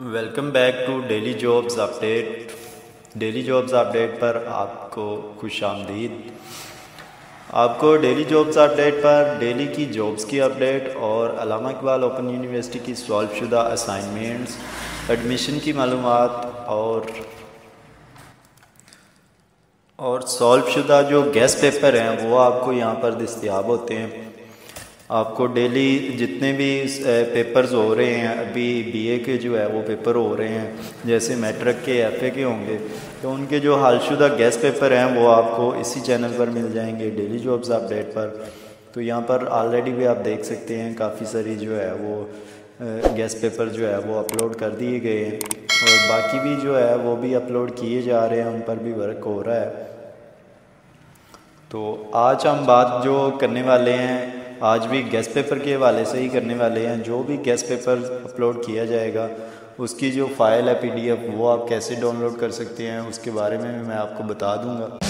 Welcome back to daily jobs update daily jobs update पर आपको खुश आमदीद। आपको डेली जॉब्स अपडेट पर डेली की जॉब्स की अपडेट और अलामा इकबाल ओपन यूनिवर्सिटी की सॉल्व शुदा असाइनमेंट्स एडमिशन की मालूम और और सॉल्व शुदा जो गेस्ट पेपर हैं, वो आपको यहाँ पर दस्तियाब होते हैं। आपको डेली जितने भी पेपर्स हो रहे हैं, अभी बीए के जो है, वो पेपर हो रहे हैं, जैसे मैट्रिक के एफ़ के होंगे तो उनके जो हालशुदा गेस्ट पेपर हैं, वो आपको इसी चैनल पर मिल जाएँगे डेली जॉब्स अपडेट पर। तो यहाँ पर ऑलरेडी भी आप देख सकते हैं, काफ़ी सारी जो है, वो गेस्ट पेपर जो है, वो अपलोड कर दिए गए हैं। और बाकी भी जो है, वो भी अपलोड किए जा रहे हैं, उन पर भी वर्क हो रहा है। तो आज हम बात जो करने वाले हैं आज भी गेस्ट पेपर के हवाले से ही करने वाले हैं। जो भी गेस्ट पेपर अपलोड किया जाएगा, उसकी जो फ़ाइल है पीडीएफ वो आप कैसे डाउनलोड कर सकते हैं, उसके बारे में मैं आपको बता दूँगा।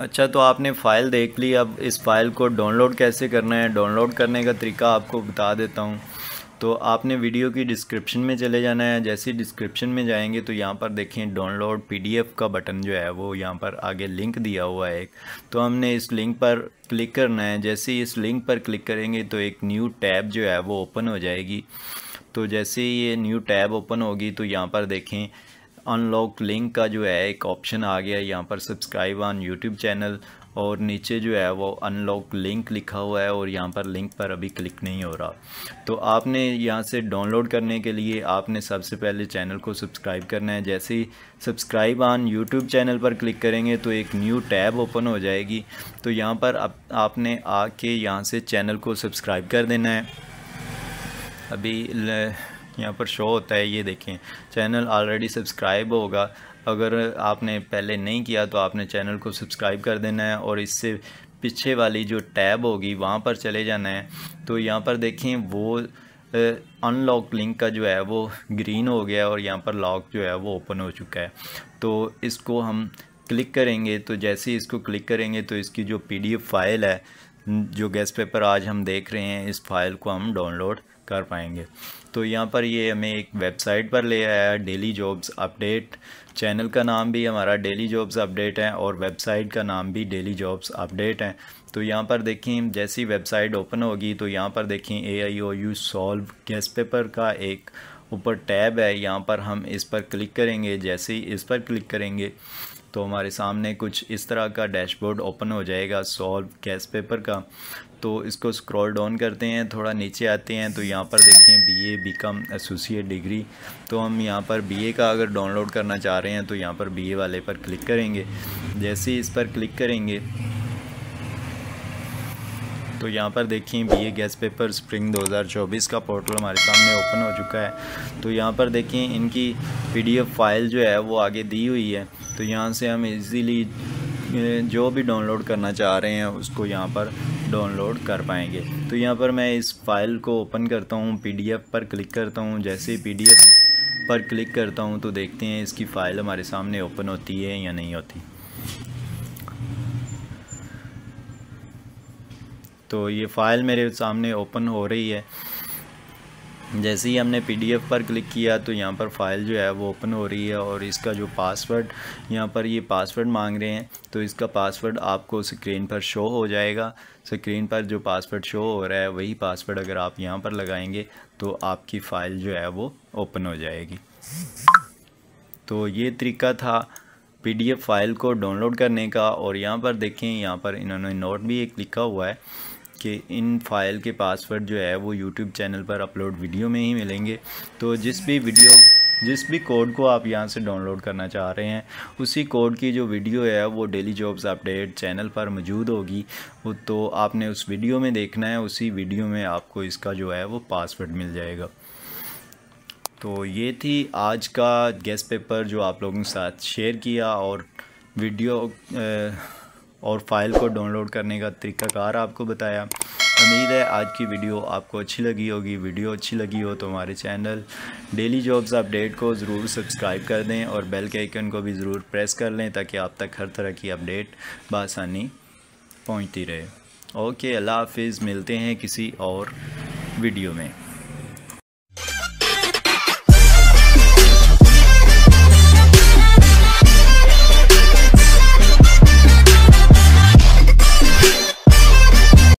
अच्छा तो आपने फ़ाइल देख ली। अब इस फ़ाइल को डाउनलोड कैसे करना है? डाउनलोड करने का तरीका आपको बता देता हूँ। तो आपने वीडियो की डिस्क्रिप्शन में चले जाना है। जैसे ही डिस्क्रिप्शन में जाएँगे तो यहाँ पर देखें डाउनलोड पीडीएफ का बटन जो है, वो यहाँ पर आगे लिंक दिया हुआ है एक। तो हमने इस लिंक पर क्लिक करना है। जैसे ही इस लिंक पर क्लिक करेंगे तो एक न्यू टैब जो है, वो ओपन हो जाएगी। तो जैसे ही ये न्यू टैब ओपन होगी तो यहाँ पर देखें अनलॉक लिंक का जो है एक ऑप्शन आ गया यहाँ पर सब्सक्राइब ऑन यूट्यूब चैनल और नीचे जो है वो अनलॉक लिंक लिखा हुआ है और यहाँ पर लिंक पर अभी क्लिक नहीं हो रहा। तो आपने यहाँ से डाउनलोड करने के लिए आपने सबसे पहले चैनल को सब्सक्राइब करना है। जैसे ही सब्सक्राइब ऑन यूट्यूब चैनल पर क्लिक करेंगे तो एक न्यू टैब ओपन हो जाएगी। तो यहाँ पर आप, आपने आके यहाँ से चैनल को सब्सक्राइब कर देना है। अभी यहाँ पर शो होता है, ये देखें। चैनल ऑलरेडी सब्सक्राइब होगा। अगर आपने पहले नहीं किया तो आपने चैनल को सब्सक्राइब कर देना है और इससे पीछे वाली जो टैब होगी, वहाँ पर चले जाना है। तो यहाँ पर देखें, वो अनलॉक लिंक का जो है, वो ग्रीन हो गया और यहाँ पर लॉक जो है, वो ओपन हो चुका है। तो इसको हम क्लिक करेंगे तो जैसे ही इसको क्लिक करेंगे तो इसकी जो पीडीएफ फ़ाइल है, जो गैस पेपर आज हम देख रहे हैं, इस फ़ाइल को हम डाउनलोड कर पाएँगे। तो यहाँ पर ये हमें एक वेबसाइट पर ले आया है, डेली जॉब्स अपडेट। चैनल का नाम भी हमारा डेली जॉब्स अपडेट है और वेबसाइट का नाम भी डेली जॉब्स अपडेट है। तो यहाँ पर देखें जैसी वेबसाइट ओपन होगी तो यहाँ पर देखें A I O U solve guess paper का एक ऊपर टैब है। यहाँ पर हम इस पर क्लिक करेंगे, जैसे ही इस पर क्लिक करेंगे तो हमारे सामने कुछ इस तरह का डैशबोर्ड ओपन हो जाएगा सॉल्व गैस पेपर का। तो इसको स्क्रॉल डाउन करते हैं, थोड़ा नीचे आते हैं तो यहाँ पर देखें बीए बीकॉम एसोसिएट डिग्री तो हम यहाँ पर बीए का अगर डाउनलोड करना चाह रहे हैं तो यहाँ पर बीए वाले पर क्लिक करेंगे. जैसे ही इस पर क्लिक करेंगे तो यहाँ पर देखिए B A guess paper spring 2024 का पोर्टल हमारे सामने ओपन हो चुका है. तो यहाँ पर देखिए इनकी पीडीएफ फ़ाइल जो है, वो आगे दी हुई है. तो यहाँ से हम इजीली जो भी डाउनलोड करना चाह रहे हैं, उसको यहाँ पर डाउनलोड कर पाएँगे। तो यहाँ पर मैं इस फ़ाइल को ओपन करता हूँ पीडीएफ पर क्लिक करता हूँ। जैसे ही पीडीएफ पर क्लिक करता हूँ तो देखते हैं इसकी फ़ाइल हमारे सामने ओपन होती है या नहीं होती। तो ये फ़ाइल मेरे सामने ओपन हो रही है। जैसे ही हमने पीडीएफ पर क्लिक किया तो यहाँ पर फ़ाइल जो है वो ओपन हो रही है और इसका जो पासवर्ड यहाँ पर ये पासवर्ड मांग रहे हैं तो इसका पासवर्ड आपको स्क्रीन पर शो हो जाएगा। स्क्रीन पर जो पासवर्ड शो हो रहा है, वही पासवर्ड अगर आप यहाँ पर लगाएँगे तो आपकी फ़ाइल जो है वो ओपन हो जाएगी। तो ये तरीका था पीडीएफ फ़ाइल को डाउनलोड करने का, और यहाँ पर देखें, यहाँ पर इन्होंने नोट भी एक लिखा हुआ है। कि इन फ़ाइल के पासवर्ड जो है वो यूट्यूब चैनल पर अपलोड वीडियो में ही मिलेंगे। तो जिस भी वीडियो जिस भी कोड को आप यहाँ से डाउनलोड करना चाह रहे हैं उसी कोड की जो वीडियो है वो डेली जॉब्स अपडेट चैनल पर मौजूद होगी। वो तो आपने उस वीडियो में देखना है उसी वीडियो में आपको इसका जो है वो पासवर्ड मिल जाएगा। तो ये थी आज का गेस्ट पेपर जो आप लोगों के साथ शेयर किया और वीडियो आ, और फ़ाइल को डाउनलोड करने का तरीक़ाकार आपको बताया। उम्मीद है आज की वीडियो आपको अच्छी लगी होगी। वीडियो अच्छी लगी हो तो हमारे चैनल डेली जॉब्स अपडेट को ज़रूर सब्सक्राइब कर दें और बेल के आइकन को भी ज़रूर प्रेस कर लें ताकि आप तक हर तरह की अपडेट बसानी पहुँचती रहे। ओके अल्लाह हाफिज़। मिलते हैं किसी और वीडियो में।